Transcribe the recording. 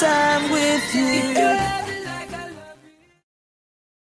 time with you.